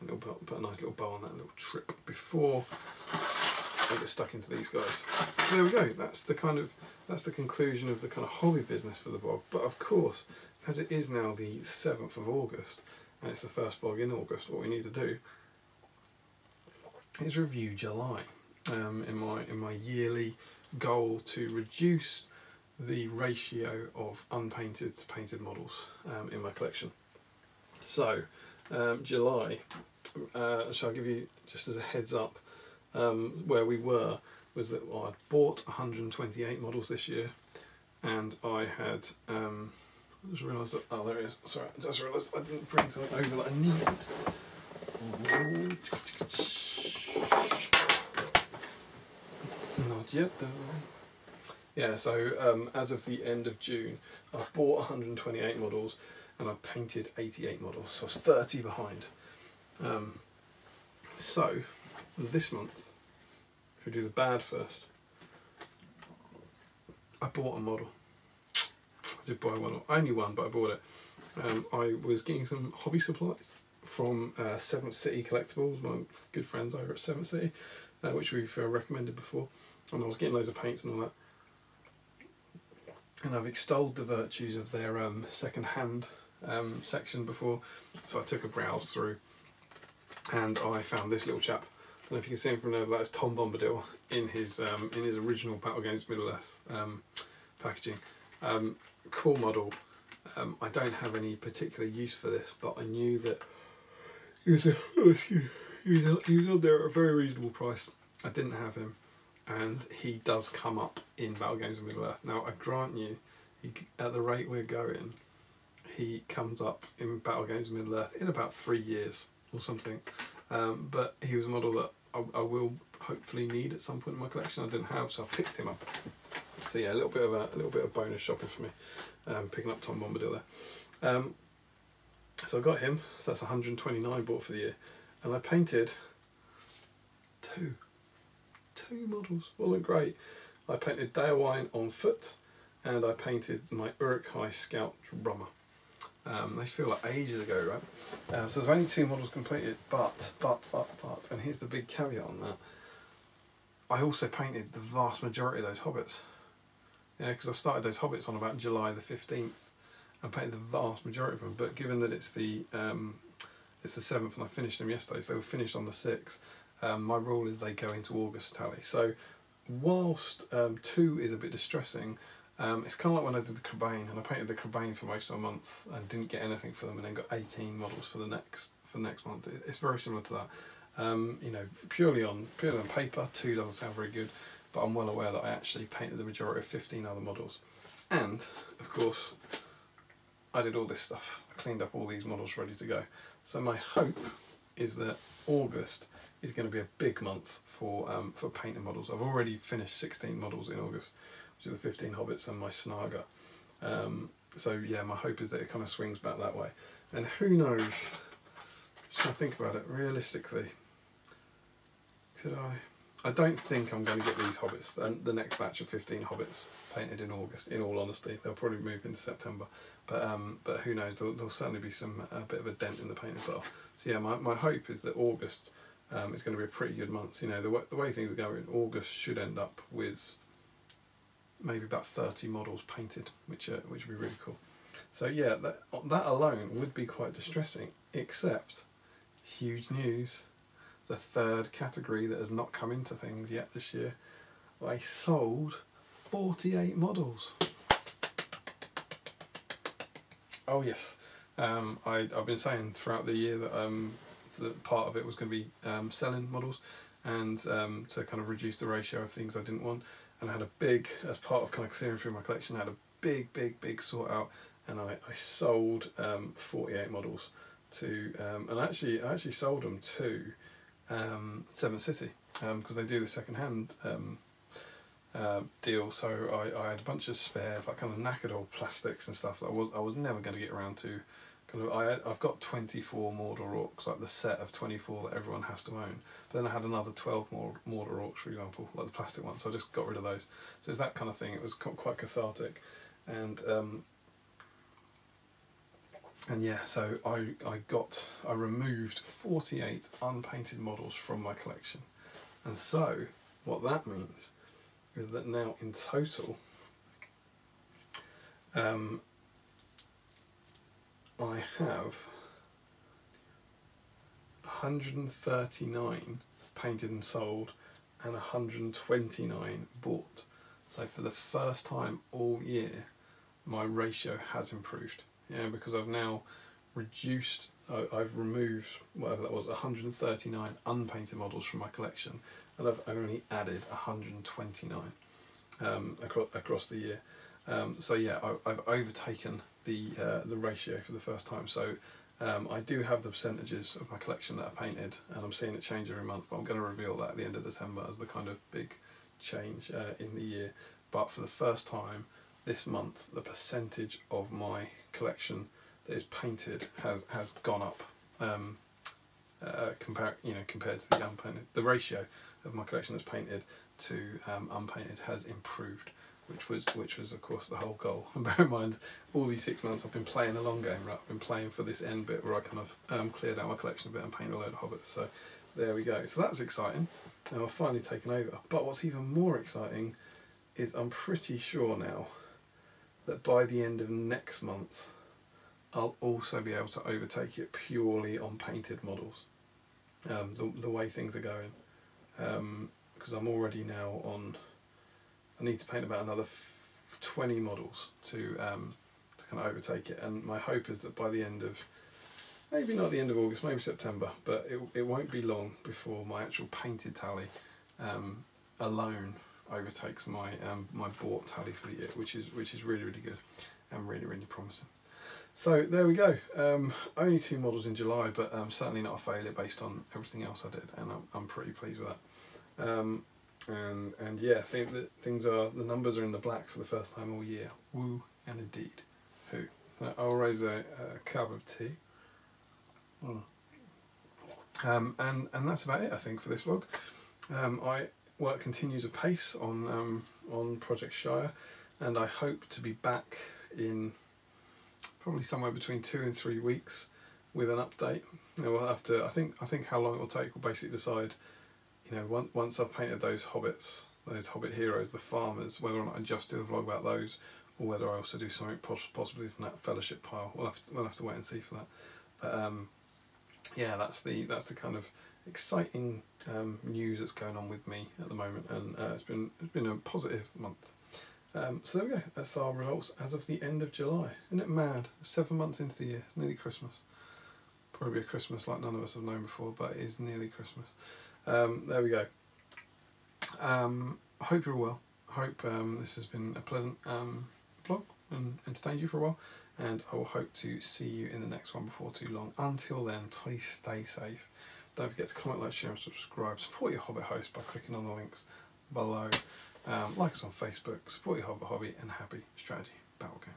and it'll put, put a nice little bow on that little trip before I get stuck into these guys. So there we go. That's the kind of that's the conclusion of the kind of hobby business for the blog. But of course, as it is now the 7th of August, and it's the first blog in August, what we need to do is review July um, in my in my yearly goal to reduce the ratio of unpainted to painted models um, in my collection. So, um, July, uh, shall I give you just as a heads up um, where we were was that well, I'd bought 128 models this year and I had um, just realised that, oh there it is, sorry, I just realised I didn't bring something over that I needed. Not yet though. Yeah, so um, as of the end of June, I've bought 128 models and I've painted 88 models, so I was 30 behind. Um, so, this month, if we do the bad first, I bought a model I did buy one, only one, but I bought it. Um, I was getting some hobby supplies from uh, Seventh City Collectibles, my good friends over at Seventh City, uh, which we've uh, recommended before. And I was getting loads of paints and all that. And I've extolled the virtues of their um, second-hand um, section before, so I took a browse through, and I found this little chap. I don't know if you can see him from there, but that's Tom Bombadil in his um, in his original Battle Games Middle Earth um, packaging. Um, cool model. Um, I don't have any particular use for this, but I knew that he was, a, oh, excuse, he was, he was on there at a very reasonable price. I didn't have him, and he does come up in Battle Games of Middle Earth. Now, I grant you, he, at the rate we're going, he comes up in Battle Games of Middle Earth in about three years or something. Um, but he was a model that I, I will hopefully need at some point in my collection. I didn't have, so I picked him up. So yeah, a little bit of a, a little bit of bonus shopping for me, um, picking up Tom Bombadil there. Um, so I got him. So that's 129 bought for the year, and I painted two, two models. wasn't great. I painted Éowyn on foot, and I painted my Uruk-hai Scout drummer. Um, they feel like ages ago, right? Uh, so there's only two models completed, but, but, but, but, and here's the big caveat on that. I also painted the vast majority of those hobbits. Yeah, because I started those hobbits on about July the 15th and painted the vast majority of them. But given that it's the um, it's the 7th and I finished them yesterday, so they were finished on the 6th, um, my rule is they go into August tally. So whilst um, 2 is a bit distressing, um, it's kind of like when I did the Crebain and I painted the Crebain for most of a month and didn't get anything for them and then got 18 models for the next for the next month. It's very similar to that. Um, you know, purely on purely on paper, two doesn't sound very good, but I'm well aware that I actually painted the majority of 15 other models. And, of course, I did all this stuff. I cleaned up all these models ready to go. So my hope is that August is going to be a big month for um, for painting models. I've already finished 16 models in August, which are the 15 Hobbits and my Snaga. Um, so yeah, my hope is that it kind of swings back that way. And who knows, just trying to think about it realistically, could I? I don't think I'm going to get these hobbits, the next batch of 15 hobbits painted in August. In all honesty, they'll probably move into September, but um, but who knows? There'll, there'll certainly be some a bit of a dent in the paint as well. So yeah, my, my hope is that August um, is going to be a pretty good month. You know, the way, the way things are going, August should end up with maybe about 30 models painted, which are, which would be really cool. So yeah, that that alone would be quite distressing. Except, huge news the third category that has not come into things yet this year. I sold 48 models. Oh yes, um, I, I've been saying throughout the year that, um, that part of it was going to be um, selling models and um, to kind of reduce the ratio of things I didn't want. And I had a big, as part of kind of clearing through my collection, I had a big, big, big sort out and I, I sold um, 48 models to, um, and actually I actually sold them to um, Seventh City because um, they do the second hand um, uh, deal. So I, I had a bunch of spares, like kind of knackered old plastics and stuff that I was I was never going to get around to. Kind of, I, I've got 24 Mordor Orcs, like the set of 24 that everyone has to own. But then I had another 12 more Mordor Orcs, for example, like the plastic ones. So I just got rid of those. So it's that kind of thing. It was quite cathartic, and um, and yeah, so I, I got, I removed 48 unpainted models from my collection. And so, what that means is that now in total, um, I have 139 painted and sold and 129 bought. So for the first time all year, my ratio has improved yeah, because I've now reduced, I, have removed whatever that was, 139 unpainted models from my collection, and I've only added 129 um, across, across the year. Um, so yeah, I, have overtaken the uh, the ratio for the first time. So um, I do have the percentages of my collection that are painted, and I'm seeing it change every month. But I'm going to reveal that at the end of December as the kind of big change uh, in the year. But for the first time, this month the percentage of my collection that is painted has has gone up um, uh, compare you know compared to the unpainted the ratio of my collection that's painted to um, unpainted has improved which was which was of course the whole goal. And bear in mind all these six months I've been playing a long game right? I've been playing for this end bit where I kind of um, cleared out my collection a bit and painted a load of hobbits so there we go. So that's exciting. And I've finally taken over. But what's even more exciting is I'm pretty sure now that by the end of next month I'll also be able to overtake it purely on painted models. Um, the, the way things are going. Because um, I'm already now on, I need to paint about another 20 models to, um, to kind of overtake it. And my hope is that by the end of, maybe not the end of August, maybe September, but it, it won't be long before my actual painted tally um, alone overtakes my um, my bought tally for the year, which is which is really really good and really really promising. So there we go. Um, only two models in July, but um, certainly not a failure based on everything else I did, and I'm, I'm pretty pleased with that. Um, and and yeah, I think that things are the numbers are in the black for the first time all year. Woo and indeed, who. I'll raise a, a cup of tea. Mm. Um, and and that's about it, I think, for this vlog. Um, I work continues apace on um, on Project Shire, and I hope to be back in probably somewhere between two and three weeks with an update. Know, we'll have to. I think I think how long it will take will basically decide. You know, once once I've painted those hobbits, those hobbit heroes, the farmers, whether or not I just do a vlog about those, or whether I also do something possibly from that fellowship pile. We'll have to, we'll have to wait and see for that. But um, yeah, that's the that's the kind of exciting um, news that's going on with me at the moment, and uh, it's been it's been a positive month. Um, so there we go. That's our results as of the end of July. Isn't it mad? Seven months into the year, it's nearly Christmas. Probably a Christmas like none of us have known before, but it is nearly Christmas. Um, there we go. Um, hope you're well. Hope um, this has been a pleasant um, vlog and entertained you for a while. And I will hope to see you in the next one before too long. Until then, please stay safe. Don't forget to comment, like, share, and subscribe. Support your Hobbit host by clicking on the links below. Um, like us on Facebook, support your Hobbit hobby, and happy strategy battle game.